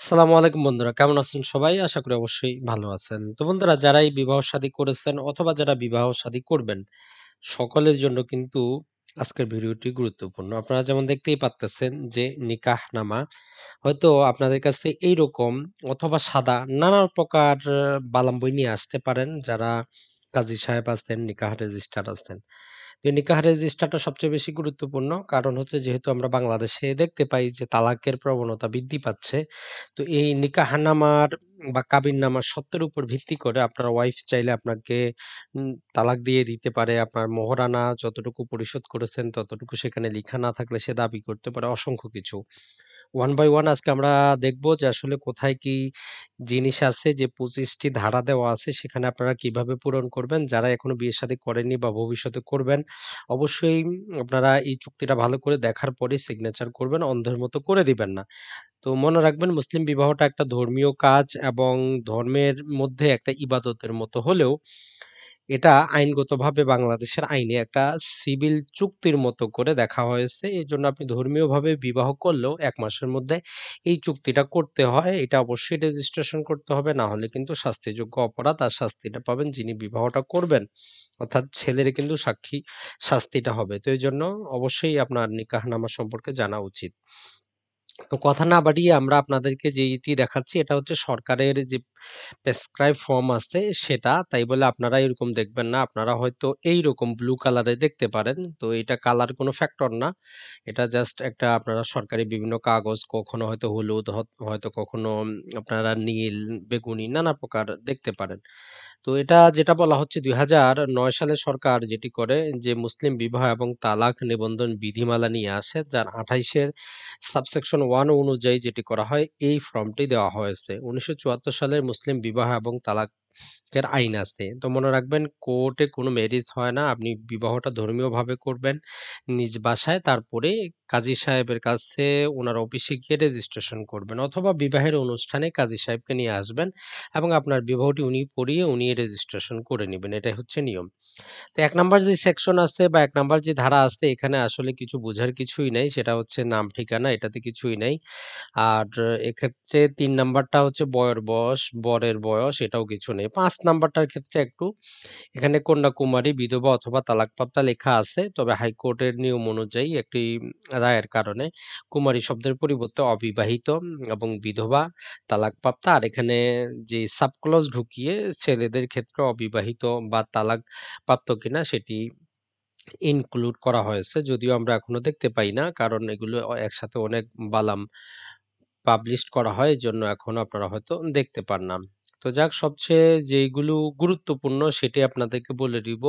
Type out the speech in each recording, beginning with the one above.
আসসালামু আলাইকুম বন্ধুরা কেমন আছেন সবাই? আশা করি অবশ্যই ভালো আছেন। তো বন্ধুরা যারাই বিবাহ শাদী করেছেন অথবা যারা বিবাহ শাদী করবেন, সকলের জন্য কিন্তু আজকের ভিডিওটি গুরুত্বপূর্ণ। আপনারা যেমন দেখতেই পারতেছেন যে নিকাহনামা হয়তো আপনাদের কাছে এইরকম অথবা সাদা নানা প্রকার বালাম বই নিয়ে আসতে পারেন যারা কাজী সাহেব আছেন, নিকাহ রেজিস্ট্রার আছেন। তো নিকাহ রেজিস্টারটা সবচেয়ে বেশি গুরুত্বপূর্ণ। কারণ হচ্ছে যেহেতু আমরা বাংলাদেশে দেখতে পাই যে তালাকের প্রবণতা বৃদ্ধি পাচ্ছে। তো এই নিকাহনামার বা কাবিন নামার সত্যের উপর ভিত্তি করে আপনার ওয়াইফ চাইলে আপনাকে তালাক দিয়ে দিতে পারে। আপনার মোহরানা যতটুকু পরিশোধ করেছেন, ততটুকু সেখানে লিখা না থাকলে সে দাবি করতে পারে, অসংখ্য কিছু। ওয়ান বাই ওয়ান আজকে আমরা দেখব যে আসলে কোথায় কি জিনিস আছে যে পঁচিশটি ধারা দেওয়া আছে সেখানে আপনারা কীভাবে পূরণ করবেন। যারা এখনও বিয়ে-শাদী করেননি বা ভবিষ্যতে করবেন, অবশ্যই আপনারা এই চুক্তিটা ভালো করে দেখার পরে সিগনেচার করবেন। অন্ধের মতো করে দিবেন না। তো মনে রাখবেন মুসলিম বিবাহটা একটা ধর্মীয় কাজ এবং ধর্মের মধ্যে একটা ইবাদতের মতো হলেও এটা আইনগতভাবে বাংলাদেশের আইনে একটা সিভিল চুক্তির মতো করে দেখা হয়েছে। এই জন্য আপনি ধর্মীয়ভাবে বিবাহ করলেও এক মাসের মধ্যে এই চুক্তিটা করতে হয়। এটা অবশ্যই রেজিস্ট্রেশন করতে হবে। না হলে কিন্তু শাস্তিযোগ্য অপরাধ আর শাস্তিটা পাবেন যিনি বিবাহটা করবেন। অর্থাৎ ছেলের কিন্তু সাক্ষী, শাস্তিটা হবে। তো এই জন্য অবশ্যই আপনার নিকাহনামা সম্পর্কে জানা উচিত। তো কথা না বাড়িয়ে আমরা আপনাদেরকে যেইটি দেখাচ্ছি এটা হচ্ছে সরকারের যে প্রেসক্রাইব ফর্ম আছে সেটা। তাই বলে আপনারা এরকম দেখবেন না। আপনারা হয়তো এই রকম ব্লু কালারে দেখতে পারেন। তো এটা কালার কোনো ফ্যাক্টর না। এটা জাস্ট একটা আপনারা সরকারি বিভিন্ন কাগজ কখনো হয়তো হলুদ, হয়তো কখনো আপনারা নীল, বেগুনি নানা প্রকার দেখতে পারেন। তো এটা যেটা বলা হচ্ছে ২০০৯ সালে সরকার যেটি করে যে মুসলিম বিবাহ এবং তালাক নিবন্ধন বিধিমালা নিয়ে আসে, যার ২৮ এর সাবসেকশন ওয়ান অনুযায়ী যেটি করা হয়, এই ফর্মটি দেওয়া হয়েছে। ১৯৭৪ সালে মুসলিম বিবাহ এবং তালাকের আইন আছে। তো মনে রাখবেন কোর্টে কোনো ম্যারেজ হয় না। আপনি বিবাহটা ধর্মীয়ভাবে করবেন নিজ বাসায়। তারপরে কাজী সাহেবের কাছে উনার অফিসে গিয়ে রেজিস্ট্রেশন করবেন অথবা বিবাহের অনুষ্ঠানে কাজী সাহেবকে নিয়ে আসবেন এবং আপনার বিবাহটি উনি পড়িয়ে উনি রেজিস্ট্রেশন করে নেবেন এটাই হচ্ছে নিয়ম। তো এক নাম্বার যে সেকশন আছে বা এক নাম্বার যে ধারা আছে এখানে আসলে কিছু বোঝার কিছুই নাই। সেটা হচ্ছে নাম ঠিকানা এটাতে কিছুই নাই। আর এক্ষেত্রে তিন নাম্বারটা হচ্ছে বয়ের বয়স, বরের বয়স এটাও কিছু নেই। ৫ নাম্বারটার ক্ষেত্রে একটু এখানে কন্যাকুমারী, বিধবা অথবা তালাকপ্রাপ্তা লেখা আছে। তবে হাইকোর্টের নিয়ম অনুযায়ী একটি রায়ের কারণে কুমারী শব্দের পরিবর্তে অবিবাহিত এবং বিধবা, তালাকপ্রাপ্তা আর এখানে যে সাব ক্লজ ঢুকিয়ে ছেলেদের ক্ষেত্রে অবিবাহিত বা তালাকপ্রাপ্ত কিনা সেটি ইনক্লুড করা হয়েছে। যদিও আমরা এখনও দেখতে পাই না। কারণ এগুলো একসাথে অনেক বালাম পাবলিশড করা হয়। এজন্য এখনও আপনারা হয়তো দেখতে পান না। তো যাক সবচেয়ে যেইগুলো গুরুত্বপূর্ণ সেটি আপনাদেরকে বলে দিব।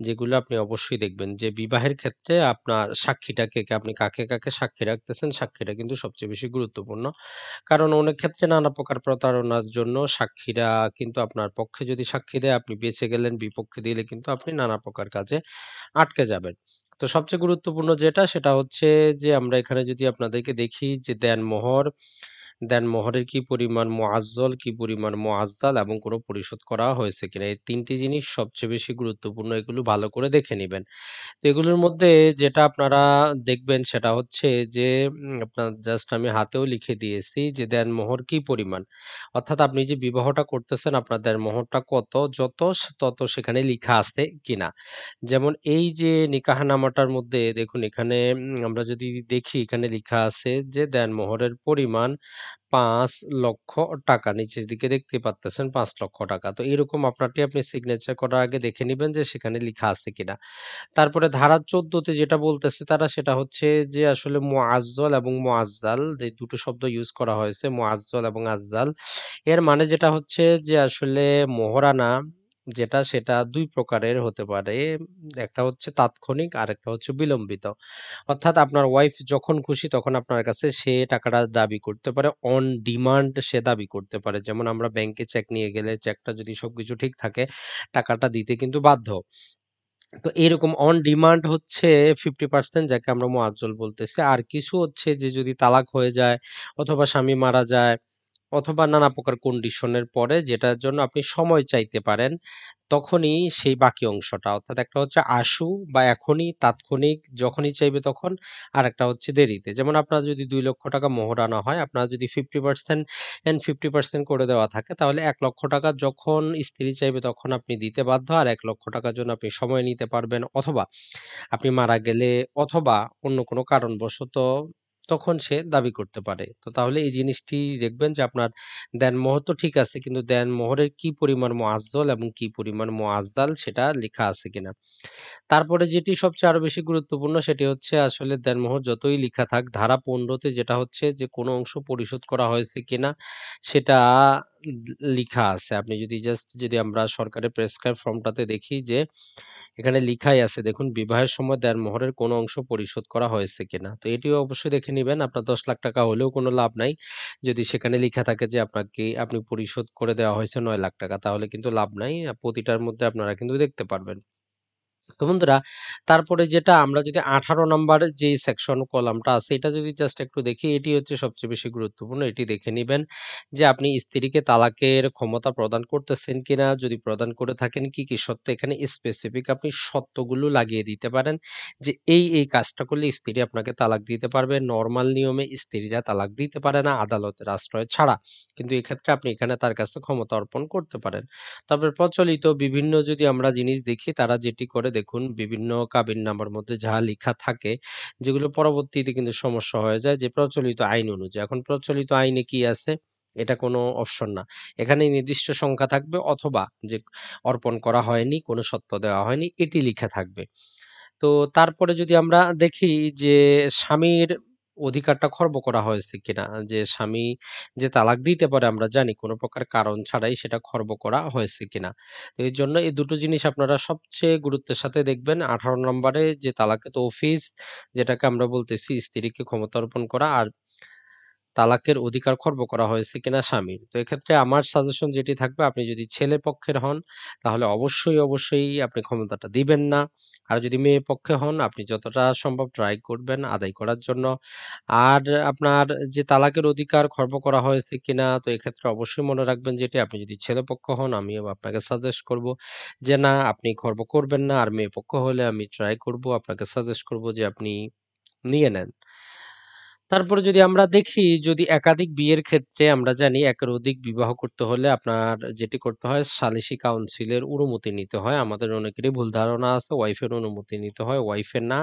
যেগুলো আপনি অবশ্যই দেখবেন যে বিবাহের ক্ষেত্রে আপনার সাক্ষীটা কে, কে আপনি কাকে, কাকে সাক্ষী রাখতেছেন সাক্ষীটা কিন্তু সবচেয়ে বেশি গুরুত্বপূর্ণ। কারণ অনেক ক্ষেত্রে নানা প্রকার প্রতারণার জন্য সাক্ষীরা কিন্তু আপনার পক্ষে যদি সাক্ষী দেয় আপনি বেঁচে গেলেন, বিপক্ষে দিলে কিন্তু আপনি নানা প্রকার কাজে আটকে যাবেন। তো সবচেয়ে গুরুত্বপূর্ণ যেটা সেটা হচ্ছে যে আমরা এখানে যদি আপনাদেরকে দেখি যে দেনমোহর, দেনমোহরের কি পরিমাণ মোয়াজ্জল, কি পরিমাণ মোয়াজ্জাল এবং কোনো পরিশোধ করা হয়েছে কিনা। এই তিনটি জিনিস সবচেয়ে বেশি গুরুত্বপূর্ণ। এগুলো ভালো করে দেখে নেবেন তো এগুলোর মধ্যে যেটা আপনারা দেখবেন সেটা হচ্ছে যে আপনার জাস্ট আমি হাতেও লিখে দিয়েছি যে দেন মোহর কি পরিমাণ। অর্থাৎ আপনি যে বিবাহটা করতেছেন আপনার দেন মোহরটা কত, যত তত সেখানে লিখা আছে কিনা। যেমন এই যে নিকাহনামাটার মধ্যে দেখুন এখানে আমরা যদি দেখি এখানে লিখা আছে যে দেন মোহরের পরিমাণ ৳৫,০০,০০০ নিচের দিকে দেখতে পারতেছেন ৳৫,০০,০০০ তো এরকম আপনারটি আপনি সিগনেচার করার আগে দেখে নেবেন যে সেখানে লিখা আছে কিনা। তারপরে ধারা ১৪ তে যেটা বলতেছে তারা সেটা হচ্ছে যে আসলে মোয়াজ্জল এবং মোয়াজ্জাল যে দুটো শব্দ ইউজ করা হয়েছে মোয়াজ্জল এবং আজ্জাল। এর মানে যেটা হচ্ছে যে আসলে মোহরানা যেটা সেটা দুই প্রকারের হতে পারে। একটা হচ্ছে তাৎক্ষণিক আর একটা হচ্ছে বিলম্বিত। অর্থাৎ আপনার ওয়াইফ যখন খুশি তখন আপনার কাছে সে টাকাটা দাবি করতে পারে। অন ডিমান্ড সে দাবি করতে পারে। যেমন আমরা ব্যাংকে চেক নিয়ে গেলে চেকটা যদি সবকিছু ঠিক থাকে, টাকাটা দিতে কিন্তু বাধ্য। তো এরকম অন ডিমান্ড হচ্ছে 50% যাকে আমরা মোয়াজ্জল বলতেছি। আর কিছু হচ্ছে যে যদি তালাক হয়ে যায় অথবা স্বামী মারা যায় অথবা নানা প্রকার কন্ডিশনের পরে যেটার জন্য আপনি সময় চাইতে পারেন, তখনই সেই বাকি অংশটা। অর্থাৎ একটা হচ্ছে আশু বা এখনই তাৎক্ষণিক যখনই চাইবে তখন, আর একটা হচ্ছে দেরিতে। যেমন আপনার যদি দুই লক্ষ টাকা মোহরানা হয়, আপনার যদি fifty percent and fifty percent করে দেওয়া থাকে, তাহলে এক লক্ষ টাকা যখন স্ত্রী চাইবে তখন আপনি দিতে বাধ্য, আর এক লক্ষ টাকার জন্য আপনি সময় নিতে পারবেন। অথবা আপনি মারা গেলে অথবা অন্য কোনো কারণবশত তখন সে দাবি করতে পারে। তো তাহলে এই জিনিসটি দেখবেন যে আপনার দেন মোহর তো ঠিক আছে, কিন্তু দেন মোহরের কি পরিমাণ মোয়াজ্জল এবং কি পরিমাণ মোয়াজ্জাল সেটা লেখা আছে কিনা। তারপরে যেটি সবচেয়ে আরও বেশি গুরুত্বপূর্ণ সেটি হচ্ছে আসলে দেন মোহর যতই লেখা থাক, ধারা পনেরোতে যেটা হচ্ছে যে কোনো অংশ পরিশোধ করা হয়েছে কিনা, সেটা লিখা আছে। আপনি যদি জাস্ট যদি আমরা সরকারের প্রেসক্রাইব ফর্মটাতে দেখি যে, এখানে লিখাই আছে, দেখুন বিবাহের সময় দেনমোহরের কোনো অংশ পরিশোধ করা হয়েছে কিনা। তো এটিও অবশ্যই দেখে নেবেন, আপনার ১০ লাখ টাকা হলেও কোনো লাভ নাই। যদি সেখানে লিখা থাকে যে, আপনাকে, আপনি পরিশোধ করে দেওয়া হয়েছে ৯ লাখ টাকা তাহলে কিন্তু লাভ নাই। প্রতিটার মধ্যে আপনারা কিন্তু দেখতে পারবেন। তো বন্ধুরা তারপরে যেটা আমরা যদি ১৮ নাম্বার যে সেকশন কলামটা আছে এটা যদি জাস্ট একটু দেখি এটি হচ্ছে সবচেয়ে বেশি গুরুত্বপূর্ণ। এটি দেখে নিবেন যে আপনি স্ত্রীকে তালাকের ক্ষমতা প্রদান করতেছেন কিনা? যদি প্রদান করে থাকেন কি, কি শর্তে এখানে স্পেসিফিক আপনি শর্তগুলো লাগিয়ে দিতে পারেন যে এই, এই কাজটা করলে স্ত্রী আপনাকে তালাক দিতে পারবে। নর্মাল নিয়মে স্ত্রীরা তালাক দিতে পারে না আদালতের আশ্রয় ছাড়া। কিন্তু এক্ষেত্রে আপনি এখানে তার কাছে ক্ষমতা অর্পণ করতে পারেন। তারপর প্রচলিত বিভিন্ন যদি আমরা জিনিস দেখি তারা যেটি করে দেখুন বিভিন্ন কাবিন নামার মধ্যে যা লেখা থাকে যেগুলো পরবর্তীতে কিন্তু সমস্যা হয়ে যায় যে প্রচলিত আইন অনুযায়ী। এখন প্রচলিত আইনে কি আছে? এটা কোনো অপশন না। এখানে নির্দিষ্ট সংখ্যা থাকবে অথবা যে অর্পণ করা হয়নি, কোনো সত্য দেওয়া হয়নি এটি লেখা থাকবে। তো তারপরে যদি আমরা দেখি যে স্বামীর অধিকারটা খর্ব করা হয়েছে কিনা? যে স্বামী যে তালাক দিতে পারে আমরা জানি কোনো প্রকার কারণ ছাড়াই সেটা খর্ব করা হয়েছে কিনা। তো এই জন্য এই দুটো জিনিস আপনারা সবচেয়ে গুরুত্বের সাথে দেখবেন ১৮ নম্বরে যে তালাকে তো অফিস যেটাকে আমরা বলতেছি স্ত্রীকে ক্ষমতা অর্পণ করা আর তালাকের অধিকার খর্ব করা হয়েছে কিনা স্বামীর। তো এক্ষেত্রে আমার সাজেশন যেটি থাকবে আপনি যদি ছেলে পক্ষের হন তাহলে অবশ্যই, অবশ্যই আপনি ক্ষমতাটা দিবেন না। আর যদি মেয়ে পক্ষে হন আপনি যতটা সম্ভব ট্রাই করবেন আদায় করার জন্য। আর আপনার যে তালাকের অধিকার খর্ব করা হয়েছে কিনা তো এক্ষেত্রে অবশ্যই মনে রাখবেন যেটি আপনি যদি ছেলে পক্ষ হন আমিও আপনাকে সাজেস্ট করব যে না আপনি খর্ব করবেন না। আর মেয়ে পক্ষ হলে আমি ট্রাই করব আপনাকে সাজেস্ট করব যে আপনি নিয়ে নেন। তারপরে যদি আমরা দেখি যদি একাধিক বিয়ের ক্ষেত্রে আমরা জানি একের অধিক বিবাহ করতে হলে আপনার যেটি করতে হয় সালিসি কাউন্সিলের অনুমতি নিতে হয়। আমাদের অনেকেরই ভুল ধারণা আছে ওয়াইফের অনুমতি নিতে হয়, ওয়াইফের না।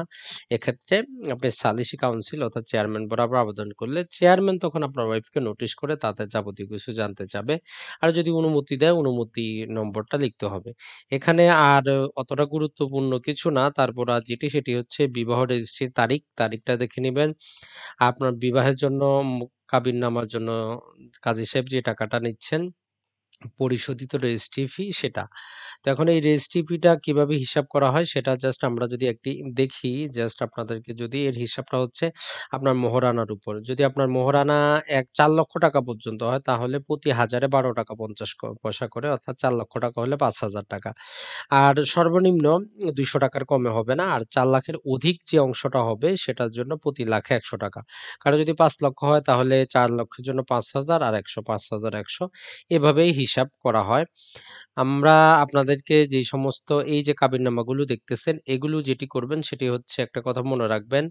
এক্ষেত্রে আপনি সালিসি কাউন্সিল অর্থাৎ চেয়ারম্যান বরাবর আবেদন করলে চেয়ারম্যান তখন আপনার ওয়াইফকে নোটিশ করে তাদের যাবতীয় কিছু জানতে চাবে। আর যদি অনুমতি দেয় অনুমতি নম্বরটা লিখতে হবে। এখানে আর অতটা গুরুত্বপূর্ণ কিছু না। তারপর আর যেটি সেটি হচ্ছে বিবাহ রেজিস্ট্রির তারিখ, তারিখটা দেখে নিবেন। আপনার বিবাহের জন্য কাবিন নামার জন্য কাজী সাহেব যে টাকাটা নিচ্ছেন পরিশোধিত রেজিস্ট্রি ফি সেটা। তো এখন এই রেজিস্ট্রি ফিটা কীভাবে হিসাব করা হয় সেটা জাস্ট আমরা যদি একটি দেখি জাস্ট আপনাদেরকে যদি এর হিসাবটা হচ্ছে আপনার মোহরানার উপর। যদি আপনার মোহরানা এক ৪ লক্ষ টাকা পর্যন্ত হয় তাহলে প্রতি হাজারে ৳১২.৫০ ক পয়সা করে অর্থাৎ ৳৪,০০,০০০ হলে ৳৫,০০০ আর সর্বনিম্ন ৳২০০ র কমে হবে না। আর ৪ লাখের অধিক যে অংশটা হবে সেটার জন্য প্রতি লাখে ৳১০০ কারও যদি ৫ লক্ষ হয় তাহলে ৪ লক্ষের জন্য ৫,০০০ আর ১০০ ৫,১০০ এভাবেই হিসাব করা হয়। আমরা আপনাদেরকে যেই সমস্ত এই যে কাবিননামাগুলো দেখতেছেন এগুলো যেটি করবেন সেটি হচ্ছে একটা কথা মনে রাখবেন।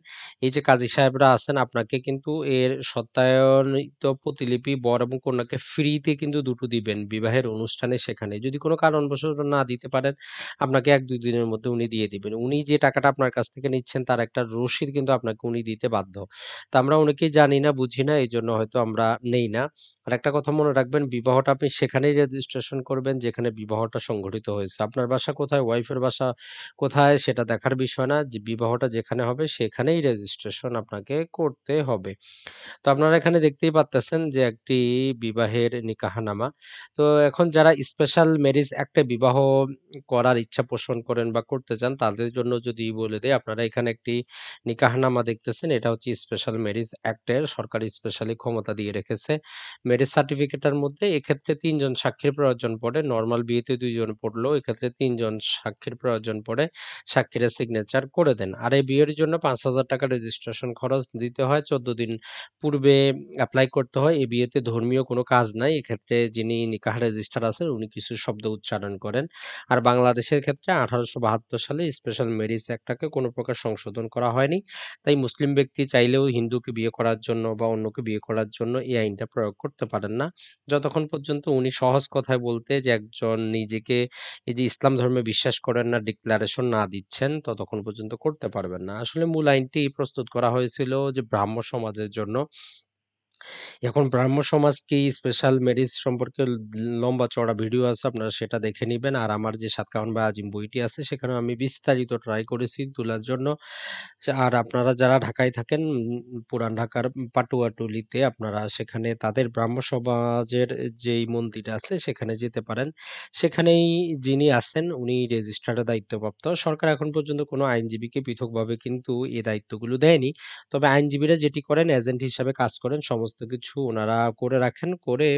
এই যে কাজী সাহেবরা আছেন আপনাকে কিন্তু এর সত্যায়নিত প্রতিলিপি বর এবং কন্যাকে ফ্রিতে কিন্তু দুটো দিবেন বিবাহের অনুষ্ঠানে সেখানে। যদি কোনো কারণবশত না দিতে পারেন আপনাকে ১-২ দিনের মধ্যে উনি দিয়ে দিবেন। উনি যে টাকাটা আপনার কাছ থেকে নিচ্ছেন তার একটা রসিদ কিন্তু আপনাকে উনি দিতে বাধ্য। তা আমরা অনেকেই জানি না, বুঝি না এই জন্য হয়তো আমরা নেই না। আর একটা কথা মনে রাখবেন বিবাহটা আপনি সেখানেই রেজিস্ট্রেশন করবেন যেখানে বিবাহটা সংঘটিত হয়েছে। আপনার বাসা কোথায়, ওয়াইফের বাসা কোথায় সেটা দেখার বিষয় না। যে বিবাহটা যেখানে হবে সেখানেই রেজিস্ট্রেশন আপনাকে করতে হবে। তো আপনারা এখানে দেখতেই পারতেছেন যে একটি বিবাহের নিকাহনামা। তো এখন যারা স্পেশাল ম্যারেজ অ্যাক্টে বিবাহ করার ইচ্ছা পোষণ করেন বা করতে চান তাদের জন্য যদি বলে দেই আপনারা এখানে একটি নিকাহনামা দেখতেছেন। এটা হচ্ছে স্পেশাল ম্যারেজ অ্যাক্টের সরকারি স্পেশালি ক্ষমতা দিয়ে রেখেছে। ম্যারেজ সার্টিফিকেটের মধ্যে এক্ষেত্রে ৩ জন সাক্ষীর প্রয়োজন পড়ে। নরমাল বিয়েতে ২ জন পড়লেও এক্ষেত্রে তিনজন সাক্ষীর প্রয়োজন পড়ে। সাক্ষীরা সিগনেচার করে দেন। আর এই বিয়ের জন্য ৳৫,০০০ রেজিস্ট্রেশন খরচ দিতে হয়। ১৪ দিন পূর্বে অ্যাপ্লাই করতে হয়। এই বিয়েতে ধর্মীয় কোনো কাজ নাই। এক্ষেত্রে যিনি নিকাহ রেজিস্ট্রার আছেন উনি কিছু শব্দ উচ্চারণ করেন। আর বাংলাদেশের ক্ষেত্রে ১৮৭২ সালে স্পেশাল ম্যারেজ অ্যাক্টটাকে কোনো প্রকার সংশোধন করা হয়নি। তাই মুসলিম ব্যক্তি চাইলেও হিন্দুকে বিয়ে করার জন্য বা অন্যকে বিয়ে করার জন্য এই আইনটা প্রয়োগ করতে পারেন না। যতক্ষণ পর্যন্ত উনি সহজ কথায় বলতে যে একজন নিজেকে এই যে ইসলাম ধর্মে বিশ্বাস করেন না ডিক্লারেশন না দিচ্ছেন, ততক্ষণ পর্যন্ত করতে পারবেন না। আসলে মূল আইনটি প্রস্তুত করা হয়েছিল যে ব্রাহ্ম সমাজের জন্য। এখন ব্রাহ্ম সমাজ কি স্পেশাল মেরিজ সম্পর্কে লম্বা চওড়া ভিডিও আছে, আপনারা সেটা দেখে নিবেন। আর আমার যে সাতকাহন বা আজিম বইটি আছে, সেখানে আমি বিস্তারিত ট্রাই করেছি তোলার জন্য। আর আপনারা যারা ঢাকায় থাকেন পুরান ঢাকার পাটুয়াটুলিতে, আপনারা সেখানে তাদের ব্রাহ্ম সমাজের যেই মন্দির আছে, সেখানে যেতে পারেন। সেখানেই যিনি আছেন, উনি রেজিস্ট্রারের দায়িত্বপ্রাপ্ত। সরকার এখন পর্যন্ত কোনো আইনজীবীকে পৃথকভাবে কিন্তু এই দায়িত্বগুলো দেয়নি। তবে আইনজীবীরা যেটি করেন এজেন্ট হিসাবে কাজ করেন। সমস্ত কিছু ওনারা করে রাখেন। করে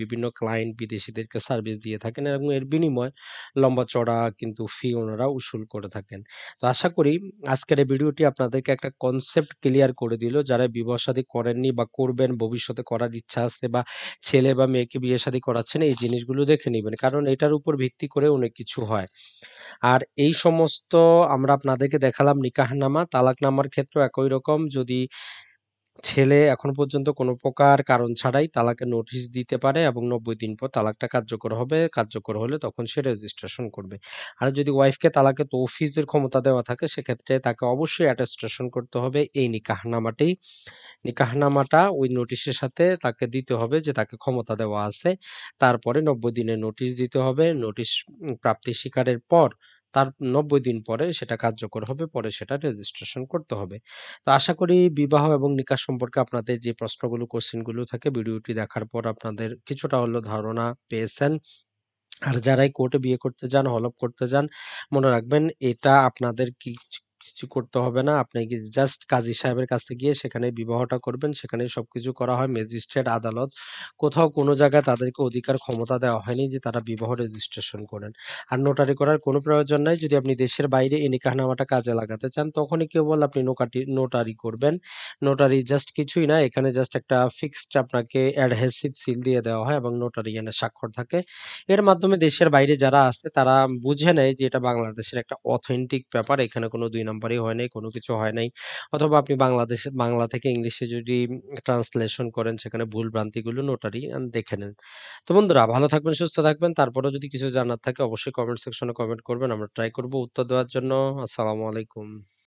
বিভিন্ন ক্লায়েন্ট বিদেশিদেরকে সার্ভিস দিয়ে থাকেন এবং এর বিনিময়ে লম্বা চড়া কিন্তু ফি ওনারা উসুল করে থাকেন। তো আশা করি আজকের এই ভিডিওটি আপনাদেরকে একটা কনসেপ্ট ক্লিয়ার করে দিল। যারা বিবাহ-শাদী করেননি বা করবেন, ভবিষ্যতে করার ইচ্ছা আছে বা ছেলে বা মেয়েকে বিয়ে-শাদী করাচ্ছেন এই জিনিসগুলো দেখে নেবেন কারণ এটার উপর ভিত্তি করে অনেক কিছু হয়। আর এই সমস্ত আমরা আপনাদেরকে দেখালাম নিকাহনামা, তালাকনামার ক্ষেত্রেও একই রকম যদি ছেলে এখন পর্যন্ত কোনো প্রকার কারণ ছাড়াই তালাকের নোটিশ দিতে পারে এবং ৯০ দিন পর তালাকটা কার্যকর হবে। কার্যকর হলে তখন সে রেজিস্ট্রেশন করবে। আর যদি ওয়াইফকে তালাকে তৌফিজের ক্ষমতা দেওয়া থাকে, সেক্ষেত্রে তাকে অবশ্যই অ্যাটেস্টেশন করতে হবে এই নিকাহনামাটি। নিকাহনামাটা ওই নোটিশের সাথে তাকে দিতে হবে যে তাকে ক্ষমতা দেওয়া আছে। তারপরে ৯০ দিনের নোটিশ দিতে হবে। নোটিশ প্রাপ্তি স্বীকারের পর তার ৯০ দিন পরে সেটা কার্যকর হবে। পরে সেটা রেজিস্ট্রেশন করতে হবে। তো আশা করি বিবাহ এবং নিকাশ সম্পর্কে আপনাদের যে প্রশ্নগুলো, কোশ্চেনগুলো থাকে ভিডিওটি দেখার পর আপনাদের কিছুটা হলো ধারণা পেয়েছেন। আর যারাই কোর্টে বিয়ে করতে যান, হলফ করতে যান, মনে রাখবেন এটা আপনাদের কিছ করতে হবে না। আপনি জাস্ট কাজী সাহেবের কাছে গিয়ে সেখানে বিবাহটা করবেন। সেখানে সবকিছু করা হয়। ম্যাজিস্ট্রেট, আদালত কোথাও কোনো জায়গায় তাদেরকে অধিকার ক্ষমতা দেওয়া হয়নি যে তারা বিবাহ রেজিস্ট্রেশন করেন। আর নোটারি করার কোনো প্রয়োজন নাই। যদি আপনি দেশের বাইরে এই নিকাহনামাটা কাজে লাগাতে চান তখনই কেবল আপনি নোকাটি নোটারি করবেন। নোটারি জাস্ট কিছুই না। এখানে জাস্ট একটা ফিক্সড আপনাকে অ্যাডহেসিভ সিল দিয়ে দেওয়া হয় এবং নোটারি এখানে স্বাক্ষর থাকে। এর মাধ্যমে দেশের বাইরে যারা আছে তারা বুঝে নেয় যে এটা বাংলাদেশের একটা অথেন্টিক ব্যাপার। এখানে কোনো ২ নাম্বারি হয় নাই, কোনো কিছু হয় নাই। অথবা আপনি বাংলাদেশে বাংলা থেকে ইংলিশে যদি ট্রান্সলেশন করেন সেখানে ভুল ভ্রান্তিগুলো নোটারি দেখে নেন। তো বন্ধুরা ভালো থাকবেন, সুস্থ থাকবেন। তারপরেও যদি কিছু জানার থাকে অবশ্যই কমেন্ট সেকশনে কমেন্ট করবেন। আমরা ট্রাই করব উত্তর দেওয়ার জন্য। আসসালামু আলাইকুম।